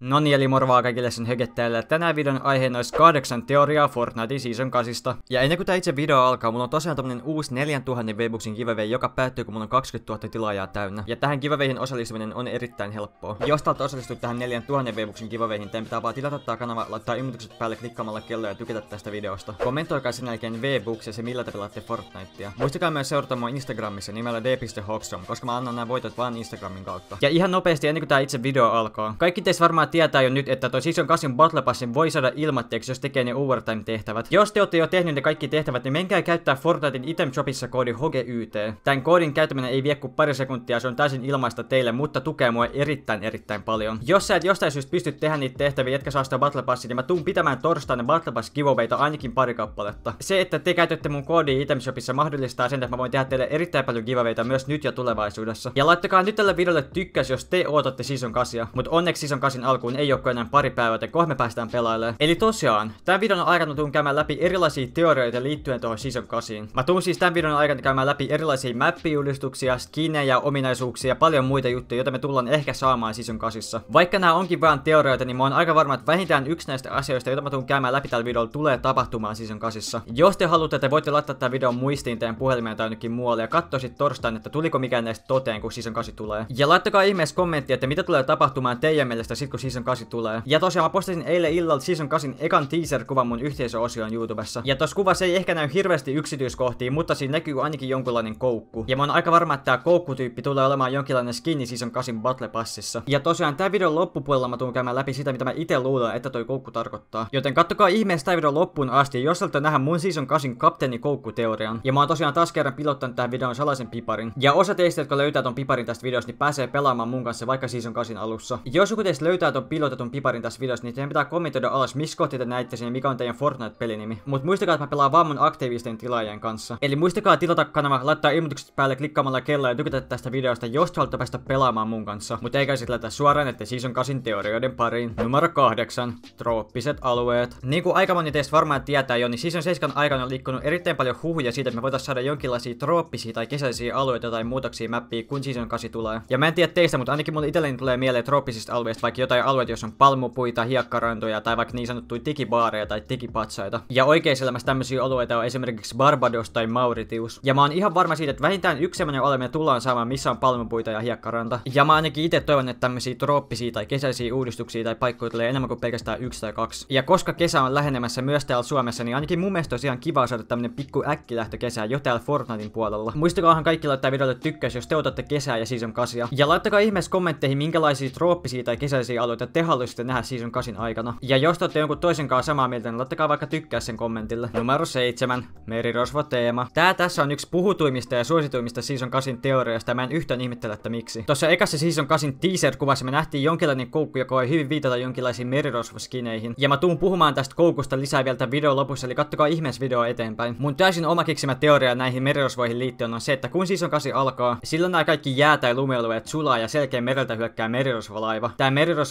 No niin, eli moro vaan kaikille sen högettäjille. Tänään videon aiheena olisi kahdeksan teoriaa Fortnite Season 8. Ja ennen kuin tämä itse video alkaa, mulla on tosiaan tämmönen uusi 4000 V-Bucksin giveaway, joka päättyy kun mulla on 20 000 tilaajaa täynnä. Ja tähän giveawayhin osallistuminen on erittäin helppoa. Jos täältä osallistuu tähän 4000 V-Bucksin giveawayhin, teidän pitää vaan tilata tää kanava, laittaa ilmoitukset päälle klikkaamalla kelloa ja tykätä tästä videosta. Kommentoikaa sen jälkeen V-Bucks ja se millä te pelaatte Fortnitea. Muistakaa myös seurata mua Instagramissa nimellä d.hawkstrom, koska mä annan nämä voitot vaan Instagramin kautta. Ja ihan nopeasti ennen kuin tää itse video alkaa. Kaikki teistä varmaan tietää jo nyt, että toi Season 8 Battle Passin voi saada ilmatteeksi, jos tekee ne overtime-tehtävät. Jos te olette jo tehnyt ne kaikki tehtävät, niin menkää käyttää Fortnitein item shopissa koodi HOGEYT. Tän koodin käyttäminen ei vie kuin pari sekuntia, se on täysin ilmaista teille, mutta tukee mua erittäin erittäin paljon. Jos sä et jostain syystä pysty tehdä niitä tehtäviä, etkä saa sitä Battle Passia, niin mä tuun pitämään torstaina Battle Pass giveawayta ainakin pari kappaletta. Se, että te käytätte mun koodi item shopissa mahdollistaa sen, että mä voin tehdä teille erittäin paljon giveawayta myös nyt ja tulevaisuudessa. Ja laittakaa nyt tälle videolle tykkäs, jos te ootatte Season 8, mutta onneksi Season 8 alkuun ei ole enää pari päivää, että kohta me päästään pelailemaan. Eli tosiaan, tämän videon aikana tuun käymään läpi erilaisia teorioita liittyen tuohon Season 8. Mä tuun siis tämän videon aikana käymään läpi erilaisia mappijulistuksia, skinejä, ominaisuuksia ja paljon muita juttuja, joita me tullaan ehkä saamaan Season 8. Vaikka nämä onkin vaan teorioita, niin mä oon aika varma, että vähintään yksi näistä asioista, joita mä tuun käymään läpi tällä videolla, tulee tapahtumaan Season 8. Jos te haluatte, te voitte laittaa tämän videon muistiin teidän puhelimeen tai jonnekin muualle ja katsoa sitten torstain, että tuliko mikään näistä toteen, kun Season 8 tulee. Ja laittakaa ihmeessä kommenttia, että mitä tulee tapahtumaan teidän mielestä sit, kun Season 8 tulee. Ja tosiaan postasin eilen illalla Season 8 ekan teaser-kuvan mun yhteisöosioon YouTubessa. Ja tossa kuvassa ei ehkä näy hirveästi yksityiskohtia, mutta siinä näkyy ainakin jonkunlainen koukku. Ja mä oon aika varma, että tää koukkutyyppi tulee olemaan jonkinlainen skinni Season 8 Battle Passissa. Ja tosiaan tää videon loppupuolella mä tuun käymään läpi sitä, mitä mä itse luulen, että toi koukku tarkoittaa. Joten kattokaa ihmeessä tää videon loppuun asti, jos haluatte nähdä mun Season 8 kapteeni koukkuteorian. Ja mä oon tosiaan taas kerran pilottanut tähän videon salaisen piparin. Ja osa teistä, jotka löytää ton piparin tästä videosta, niin pääsee pelaamaan mun kanssa vaikka Season 8 alussa. Jos joku teistä löytää pilotetun piparin tästä videosta, niin teidän pitää kommentoida alas, missä kohti te näitte sen ja mikä on teidän Fortnite-pelinimi. Mut muistakaa, että mä pelaan vaan mun aktiivisten tilaajien kanssa. Eli muistakaa tilata kanava, laittaa ilmoitukset päälle klikkaamalla kelloa ja tykätä tästä videosta, jos haluatte päästä pelaamaan mun kanssa. Mutta eikä sit laita suoraan, että Season 8 teorioiden pariin. Numero 8. Trooppiset alueet. Niin kuin aika moni teistä varmaan tietää jo, niin Season 7 aikana on liikkunut erittäin paljon huhuja siitä, että me voitaisiin saada jonkinlaisia trooppisia tai kesäisiä alueita tai muutoksia mappia, kun Season 8 tulee. Ja mä en tiedä teistä, mutta ainakin mulle itselleni tulee mieleen trooppisista alueista vaikka jotain alueita, joissa on palmupuita, hiekkarantoja tai vaikka niin sanottuja digibaareja tai digipatsaita. Ja oikeassa elämässä tämmöisiä alueita on esimerkiksi Barbados tai Mauritius. Ja mä oon ihan varma siitä, että vähintään yksi semmonen alue me tullaan saamaan, missä on palmupuita ja hiekkaranta. Ja mä ainakin itse toivon, että tämmöisiä trooppisia tai kesäisiä uudistuksia tai paikkoja tulee enemmän kuin pelkästään yksi tai kaksi. Ja koska kesä on lähenemässä myös täällä Suomessa, niin ainakin mun mielestä olisi ihan kiva saada tämmönen pikku äkkilähtö kesää jo täällä Fortnitein puolella. Muistakaahan kaikki laittaa videolle tykkäys, jos te otatte kesää ja Season 8. Ja laittakaa ihmeessä kommentteihin, minkälaisia trooppisia tai kesäisiä alueita te haluaisitte nähdä Season 8 aikana. Ja jos te olette jonkun toisen kanssa samaa mieltä, niin laittakaa vaikka tykkää sen kommentille. Numero 7. Merirosvo teema. Tää tässä on yksi puhutuimmista ja suosituimmista Season 8 teoriasta ja mä en yhtään ihmettele, että miksi. Tuossa ekassa Season 8 teaser-kuvassa me nähtiin jonkinlainen koukku, joka voi hyvin viitata jonkinlaisiin merirosvoskineihin. Ja mä tuun puhumaan tästä koukusta lisää vielä tämän videon lopussa, eli kattokaa ihmeessä video eteenpäin. Mun täysin oma keksimä teoria näihin merirosvoihin liittyen on se, että kun Season 8 alkaa, silloin nämä kaikki jää- tai lumialueet sulaa ja selkeä mereltä hyökkää merirosvolaiva. Tää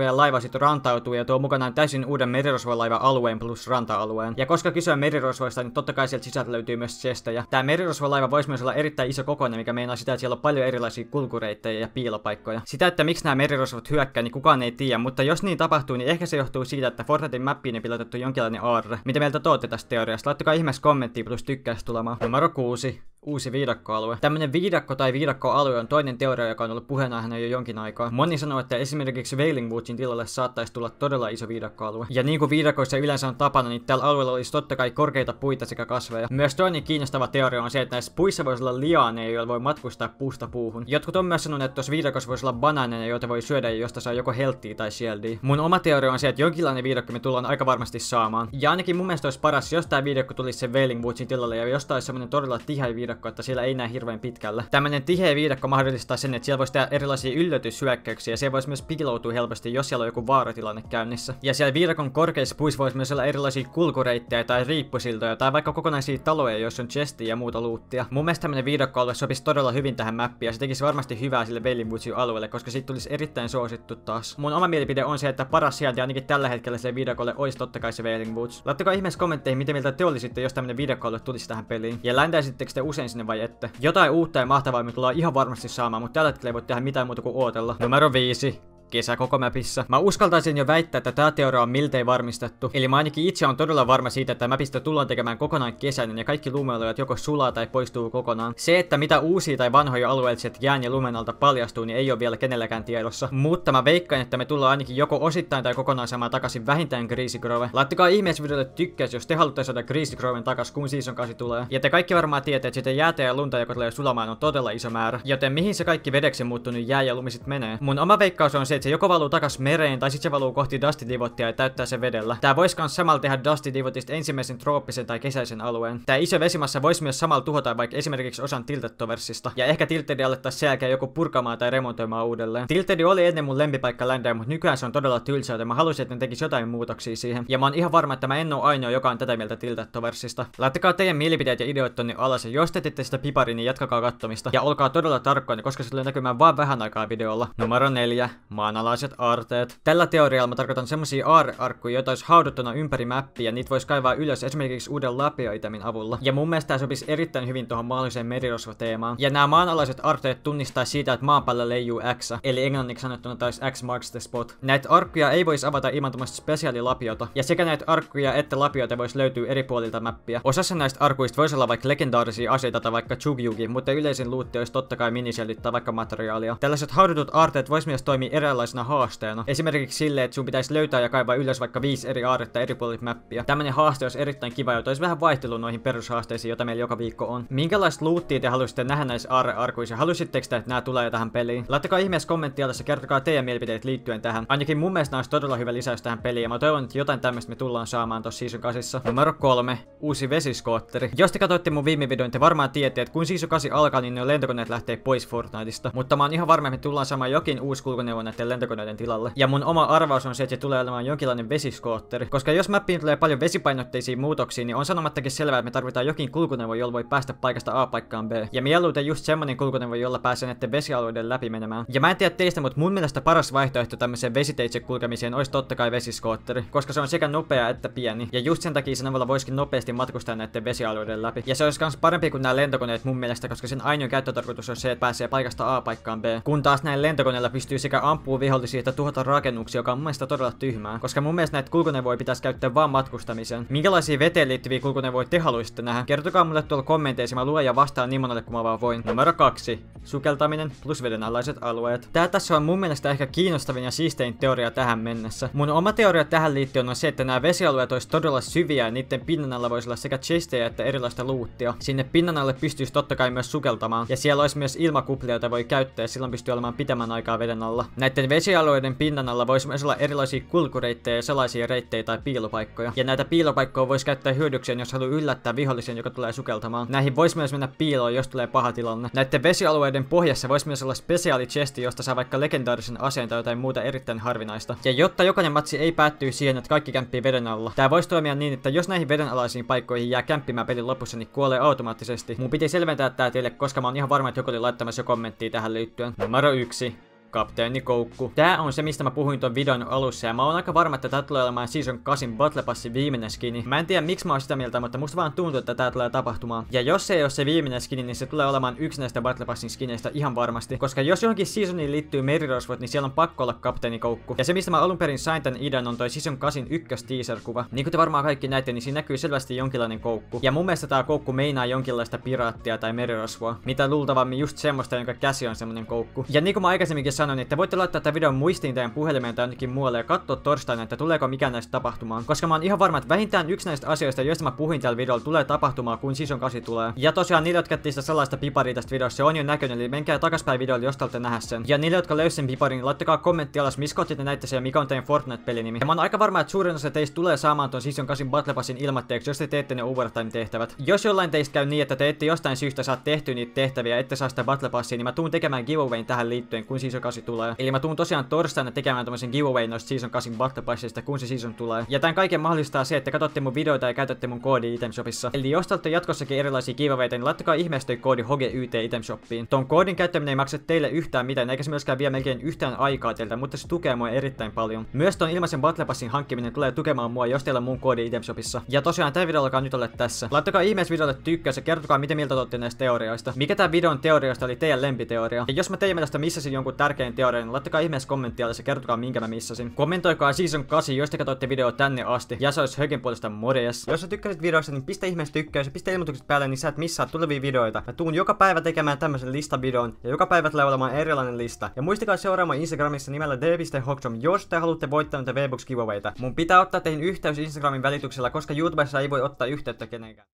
merirosvojen laiva sitten rantautuu ja tuo mukanaan täysin uuden merirosvolaiva-alueen plus ranta-alueen. Ja koska kyse on merirosvoista, niin totta kai sieltä sisältä löytyy myös chestejä. Tää merirosvolaiva voisi myös olla erittäin iso kokoinen, mikä meinaa sitä, että siellä on paljon erilaisia kulkureittejä ja piilopaikkoja. Sitä, että miksi nämä merirosvot hyökkää, niin kukaan ei tiedä, mutta jos niin tapahtuu, niin ehkä se johtuu siitä, että Fortnitein mappiin on pilotettu jonkinlainen aarre. Mitä mieltä te tästä teoriasta? Laittakaa ihmeessä kommenttia plus tykkäys tulemaan. Numero 6 uusi viidakkoalue. Tämmönen viidakko tai viidakkoalue on toinen teoria, joka on ollut puheenaiheena jo jonkin aikaa. Moni sanoo, että esimerkiksi Wailing Woodsin tilalle saattaisi tulla todella iso viidakkoalue. Ja niin kuin viidakoissa yleensä on tapana, niin tällä alueella olisi totta kai korkeita puita sekä kasveja. Myös toinen kiinnostava teoria on se, että näissä puissa voisi olla liaaneja, joilla voi matkustaa puusta puuhun. Jotkut on myös sanonut, että tuossa viidakossa voisi olla banaaneja, joita voi syödä josta saa joko helttiä tai shieldia. Mun oma teoria on se, että jonkinlainen viidakko me tullaan aika varmasti saamaan. Ja ainakin mun mielestä olisi paras, jos tämä viidakko tulisi sen Wailing Woodsin tilalle ja jos olisi semmonen todella tiheä viidakko, että siellä ei näe hirveän pitkälle. Tämmönen tiheä viidakko mahdollistaa sen, että siellä voisi tehdä erilaisia yllätyshyökkäyksiä ja se voisi myös piiloutua helposti, jos siellä on joku vaaratilanne käynnissä. Ja siellä viidakon korkeissa puissa voisi myös olla erilaisia kulkureittejä tai riippusiltoja tai vaikka kokonaisia taloja, joissa on chestiä ja muuta luuttia. Mun mielestä tämmönen viidakkoalue sopisi todella hyvin tähän mappiin ja se tekisi varmasti hyvää sille Veilinwoodsin alueelle, koska siitä tulisi erittäin suosittu taas. Mun oma mielipide on se, että paras sieltä ainakin tällä hetkellä sille viidakolle olisi totta kai se Wailing. Laittakaa ihmeessä kommentteihin, mitä mieltä te olisitte, jos tämmönen viidakkoalue tulisi tähän peliin. Ja läntäisittekö te usein sinne vai ette? Jotain uutta ja mahtavaa me tullaan ihan varmasti saamaan, mutta tällä hetkellä ei voi tehdä mitään muuta kuin ootella. Numero 5. kesä koko mapissa. Mä uskaltaisin jo väittää, että tämä teoria on miltei varmistettu. Eli mä ainakin itse on todella varma siitä, että mapista tullaan tekemään kokonaan kesäinen ja kaikki lumealueet joko sulaa tai poistuu kokonaan. Se, että mitä uusia tai vanhoja alueelliset jään ja lumen alta paljastuu, niin ei ole vielä kenelläkään tiedossa. Mutta mä veikkaan, että me tullaan ainakin joko osittain tai kokonaan saamaan takaisin vähintään Greasy Grove. Laittakaa ihmeessä videolle tykkäys, jos te haluatte saada Greasy Groven takas, kun Season 8 tulee. Ja te kaikki varmaan tiedätte, että sitä jäätä ja lunta, joka tulee sulamaan, on todella iso määrä. Joten mihin se kaikki vedeksi muuttunut jää ja lumi sit menee? Mun oma veikkaus on se, että se joko valuu takas mereen tai sitten se valuu kohti Dusty Divottia ja täyttää se vedellä. Tää vois kans samalla tehdä Dusty Divotista ensimmäisen trooppisen tai kesäisen alueen. Tää iso vesimassa voisi myös samalla tuhota vaikka esimerkiksi osan Tilted Toversista. Ja ehkä Tiltedi alettaisiin sen jälkeen joku purkamaan tai remontoimaan uudelleen. Tiltedi oli ennen mun lempipaikka ländää, mutta nykyään se on todella tylsää, ja mä haluaisin, että ne tekis jotain muutoksia siihen. Ja mä oon ihan varma, että mä en oo ainoa, joka on tätä mieltä Tilted Toversista. Laittakaa teidän mielipiteet ja ideoit tonne alas, ja jos te teette sitä pipari, niin jatkakaa kattomista. Ja olkaa todella tarkkoina, koska se tulee näkymään vaan vähän aikaa videolla. Numero 4. Maanalaiset aarteet. Tällä teorialla mä tarkoitan semmosia aarrearkkuja, joita olisi hauduttuna ympäri mappia, ja niitä voisi kaivaa ylös esimerkiksi uuden lapioitamin avulla. Ja mun mielestä tämä sopisi erittäin hyvin tuohon mahdolliseen merirosvo-teemaan. Ja nämä maanalaiset aarteet tunnistaa siitä, että maapallo leijuu X, eli englanniksi sanottuna taisi X marks the spot. Näitä arkkuja ei voisi avata ilman tämmöistä spesiaalilapiota, ja sekä näitä arkkuja että lapioita voisi löytyä eri puolilta mappia. Osassa näistä arkuista voisi olla vaikka legendaarisia aseita tai vaikka chugyugi, mutta yleisin luutti olisi totta kai minisellit tai vaikka materiaalia. Tällaiset haudutut aarteet vois myös toimia eräänlaisena haasteena. Esimerkiksi silleen, että sun pitäisi löytää ja kaivaa ylös vaikka viisi eri aaretta eri puolilta mappia. Tämmönen haaste olisi erittäin kiva ja toisi vähän vaihtelua noihin perushaasteisiin, joita meillä joka viikko on. Minkälaista luuttia te haluaisitte nähdä näissä aarrearkuissa? Haluaisitteko te, että nämä tulee tähän peliin? Laittakaa ihmeessä kommenttia tässä, kertokaa teidän mielipiteet liittyen tähän. Ainakin mun mielestä olisi todella hyvä lisäys tähän peliin ja mä toivon, että jotain tämmöistä me tullaan saamaan tossa Season 8. Numero 3. Uusi vesiskootteri. Jos te katsoitte mun viime videon, te varmaan tiedätte, että kun Season 8 alkaa, niin ne lentokoneet lähtee pois Fortniteista. Mutta mä oon ihan varma, että me tullaan saamaan jokin uusi kulkuneuvo lentokoneiden tilalle. Ja mun oma arvaus on se, että se tulee olemaan jonkinlainen vesiskootteri. Koska jos mappiin tulee paljon vesipainotteisia muutoksia, niin on sanomattakin selvää, että me tarvitaan jokin kulkuneuvo, jolla voi päästä paikasta A paikkaan B. Ja mieluiten just semmonen kulkuneuvo, jolla pääsee näiden vesialueiden läpi menemään. Ja mä en tiedä teistä, mutta mun mielestä paras vaihtoehto tämmöiseen vesiteitse kulkemiseen olisi totta kai vesiskootteri, koska se on sekä nopea että pieni. Ja just sen takia sen avulla voisikin nopeasti matkustaa näiden vesialueiden läpi. Ja se olisi kans parempi kuin nämä lentokoneet mun mielestä, koska sen ainoa käyttötarkoitus on se, että pääsee paikasta A paikkaan B. Kun taas näin lentokoneella pystyy sekä ampuu vihollisia että tuhota rakennuksia, joka on mun mielestä todella tyhmää. Koska mun mielestä näitä kulkuneuvoja pitäisi käyttää vaan matkustamiseen. Minkälaisia veteen liittyviä kulkuneuvoja te haluaisitte nähdä? Kertokaa mulle tuolla kommenteissa, mä luen ja vastaan niin monelle kuin mä vaan voin. Numero kaksi. Sukeltaminen plus vedenalaiset alueet. Tää tässä on mun mielestä ehkä kiinnostavin ja siistein teoria tähän mennessä. Mun oma teoria tähän liittyen on se, että nämä vesialueet olisi todella syviä ja niiden pinnan alla voisi olla sekä chestejä että erilaista luuttia. Sinne pinnan alle pystyisi totta kai myös sukeltamaan. Ja siellä olisi myös ilmakuplia, joita voi käyttää ja silloin pystyy olemaan pitemmän aikaa veden alla. Näiden Näiden vesialueiden pinnan alla voisi myös olla erilaisia kulkureittejä ja sellaisia reittejä tai piilopaikkoja. Ja näitä piilopaikkoja voisi käyttää hyödykseen, jos haluaa yllättää vihollisen, joka tulee sukeltamaan. Näihin voisi myös mennä piiloon, jos tulee paha tilanne. Näiden vesialueiden pohjassa voisi myös olla spesiaali chesti, josta saa vaikka legendaarisen aseen tai jotain muuta erittäin harvinaista. Ja jotta jokainen matsi ei päättyy siihen, että kaikki kämppii veden alla. tämä voisi toimia niin, että jos näihin vedenalaisiin paikkoihin jää kämppimään pelin lopussa, niin kuolee automaattisesti. Mun piti selventää tää teille, koska mä oon ihan varma, että joku oli laittamassa jo kommenttia tähän liittyen. Numero yksi kapteenikoukku. Tää on se, mistä mä puhuin ton videon alussa, ja mä oon aika varma, että tää tulee olemaan Season 8 Battle Passin viimeinen skini. Mä en tiedä, miksi mä oon sitä mieltä, mutta musta vaan tuntuu, että tää tulee tapahtumaan. Ja jos se ei ole se viimeinen skini, niin se tulee olemaan yksi näistä Battle Passin skineistä ihan varmasti. Koska jos johonkin seasoniin liittyy merirosvot, niin siellä on pakko olla kapteenikoukku. Ja se, mistä mä alun perin sain tän idän, on toi Season 8 ykkös teaser-kuva. Niin kuin te varmaan kaikki näette, niin siinä näkyy selvästi jonkinlainen koukku. Ja mun mielestä tää koukku meinaa jonkinlaista piraattia tai merirosvoa, mitä luultavammin just semmoista, jonka käsi on semmonen koukku. Ja niin kuin mä aikaisemminkin sanoin, te voitte laittaa tätä videon muistiin teidän puhelimeen tai ainakin muualle ja katsoa torstaina, että tuleeko mikään näistä tapahtumaan. Koska mä oon ihan varma, että vähintään yksi näistä asioista, joista mä puhuin tällä videolla, tulee tapahtumaan, kun Season 8 tulee. Ja tosiaan niille, jotka sitä sellaista piparia tästä videosta, se on jo näköinen, eli menkää takaspäin videolle, jos te olette nähdä sen. Ja niille, jotka löysivät sen piparin, niin laittakaa kommentti alas, missä te näitte sen ja mikä on teidän Fortnite-pelinimi. Ja mä oon aika varma, että suurin osa teistä tulee saamaan ton Season 8 Battle Passin ilmatteeksi, jos te teette ne overtime-tehtävät. Jos jollain teistä käy niin, että te ette jostain syystä saa tehtyä niitä tehtäviä, ette saa sitä Battle Passia, niin mä tuun tekemään giveawayn tähän liittyen, kun Season 8 tulee. Eli mä tuun tosiaan torstaina tekemään tämmöisen giveaway noista Season 8 Battle Passista, kun se season tulee. Ja tämän kaiken mahdollistaa se, että katsotte mun videoita ja käytätte mun koodi Itemshopissa. Eli jos te jatkossakin erilaisia giveawayta, niin laittakaa ihmeessä toi koodi HOGEYT Itemshopiin. Ton koodin käyttäminen ei maksa teille yhtään mitään, eikä se myöskään vie melkein yhtään aikaa teiltä, mutta se tukee mua erittäin paljon. Myös ton ilmaisen Battle Passin hankkiminen tulee tukemaan mua, jos teillä on mun koodi Itemshopissa. Ja tosiaan tämä video alkaa nyt olla tässä. Laittakaa ihmeessä videolle tykkäys ja kertokaa, miten mieltä olette näistä teorioista. Mikä tää videon teorioista oli teidän lempiteoria? Ja jos mä teidän mielestä missasin jonkun tärkeän tärkein teoria, niin laittakaa ihmeessä kommenttia ja kertokaa minkä mä missasin. Kommentoikaa Season 8, jos te katsoitte video tänne asti. Ja se olisi Högin puolesta morjes. Jos sä tykkäsit videosta, niin pistä ihmeessä tykkäys ja pistä ilmoitukset päälle, niin sä et missaa tulevia videoita. Mä tuun joka päivä tekemään tämmöisen listavideon ja joka päivä tulee olemaan erilainen lista. Ja muistakaa seuraamaan Instagramissa nimellä d.hogdrom, jos te haluatte voittaa näitä V-Box giveawayta. Mun pitää ottaa teihin yhteys Instagramin välityksellä, koska YouTubessa ei voi ottaa yhteyttä kenenkään.